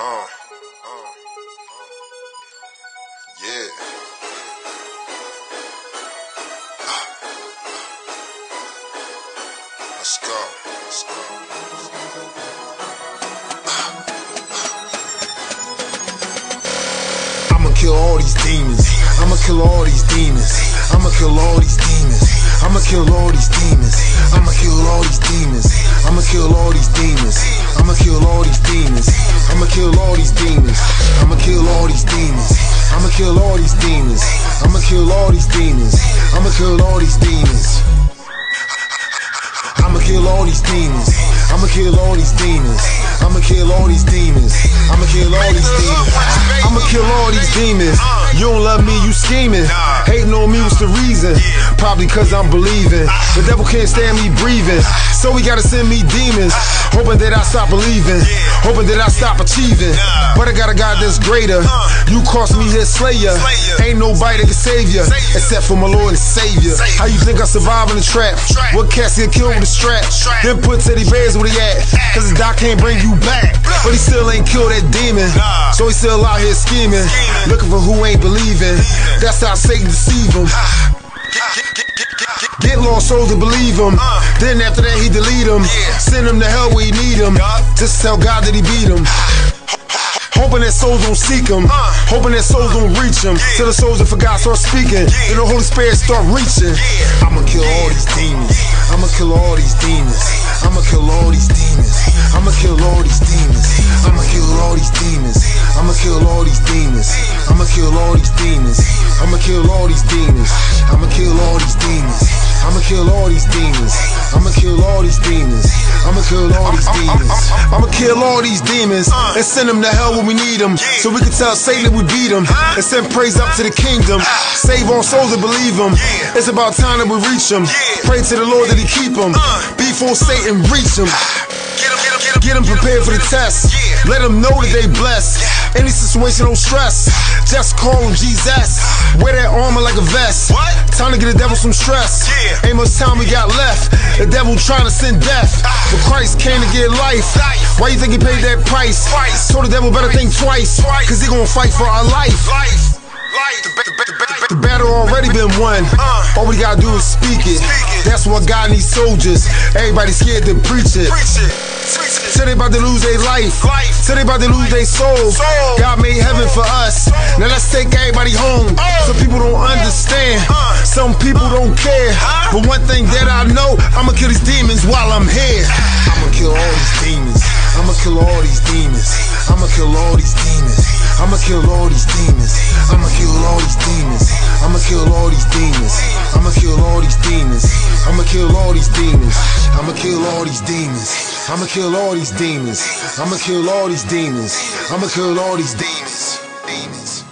Uh, uh, yeah. Let's go. Let's go. I'ma kill all these demons. I'ma kill all these demons. I'ma kill all these demons. I'ma kill all these demons. I'ma kill all these demons. I'ma kill all these demons. I'ma kill all these demons. These demons. I'ma kill all these demons. I'ma kill all these demons. I'ma kill all these demons. I'ma kill all these demons. I'ma kill all these demons. I'ma kill all these demons. You don't love me, you scheming. Hating on me, what's the reason? Probably cause I'm believing. The devil can't stand me breathing. So he gotta send me demons. Hoping that I stop believing. Hoping that I stop achieving. But I got a God that's greater. You cost me his slayer. Ain't nobody that can save you. Except for my Lord and Savior. How you think I survive in the trap? What cats get killed with a strap? Then put Teddy Bears where he at. Cause his doc can't bring you back. But he still ain't killed that demon. So he still out here scheming. Looking for who ain't believing. That's how Satan deceive him. Ah. Get lost souls to believe him. Uh. Then after that he delete him. Send him to hell where he need him. Just tell God that he beat him. Ah. Hoping that souls don't seek him. Uh. Hoping that souls don't reach him. Till the souls that forgot start speaking. And the Holy Spirit start reaching. I'ma kill all these demons. I'ma kill all these demons. I'ma kill all these demons. I'ma kill all these demons. I'ma kill all these demons. I'ma kill all these demons. I'ma kill all these demons. I'ma kill all these demons. I'ma kill all these demons. I'ma kill all these demons. I'ma kill all these demons and send them to hell when we need them. So we can tell Satan that we beat him and send praise up to the kingdom. Save all souls that believe him. It's about time that we reach him. Pray to the Lord that he keep him. Before Satan reach him. Get them prepared for the test. Let them know that they blessed. Any situation, no stress. Just call him Jesus. Wear that armor like a vest. Time to get the devil some stress. Yeah. Ain't much time we got left. The devil trying to send death. But Christ came to get life. Why you think he paid that price? Told the devil better think twice. Cause he gonna fight for our life. The battle already been won. All we gotta do is speak it. That's what God needs soldiers. Everybody scared to preach it. Say they about to lose their life. Say they about to lose their soul. God made heaven for us. Now let's take everybody home. Some people don't understand. Some people don't care. But one thing that I know, I'ma kill these demons while I'm here. I'ma kill all these demons. I'ma kill all these demons. I'ma kill all these demons. I'ma kill all these demons. I'ma kill all these demons. I'ma kill all these demons. I'ma kill all these demons. I'ma kill all these demons. I'ma kill all these demons. I'ma kill all these demons. I'ma kill all these demons. I'ma kill all these demons. Demons.